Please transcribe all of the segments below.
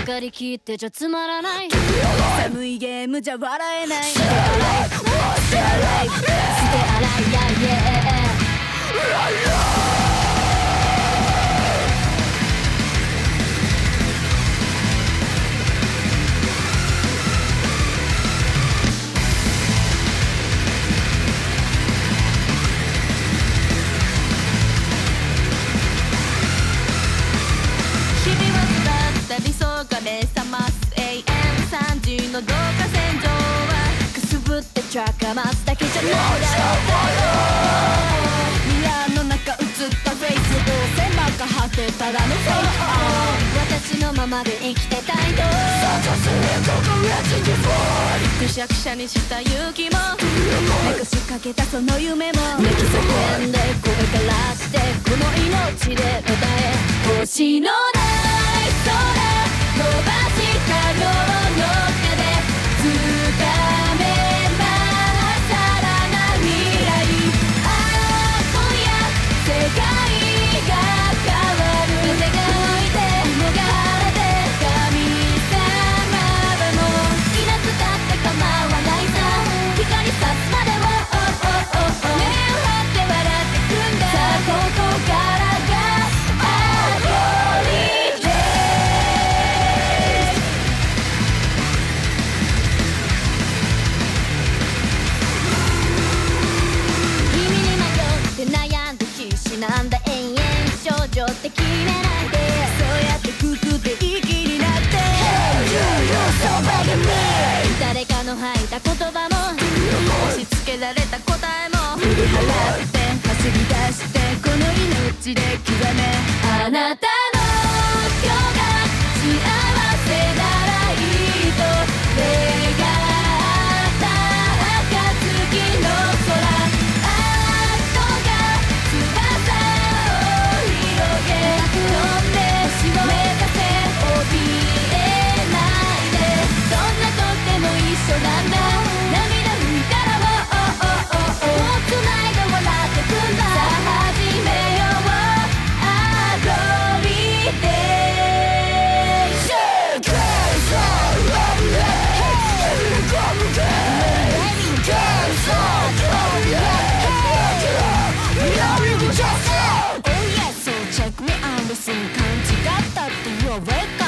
分かりきってちゃつまらない寒いゲームじゃ笑えない捨て洗い捨て洗いやいやかますだけじゃないだろミラーの中映ったフェイスどうせバカ果てただのフェイク私のままで生きてたいと。くしゃくしゃにした勇気も目腰かけたその夢も。泣き叫んで声からして。この命で歌え。星のない。空って決めないで。そうやってくくって息になって。誰かの吐いた言葉も。押し付けられた答えも。振り払って走り出してこの命で極め。あなたの今日。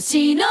星の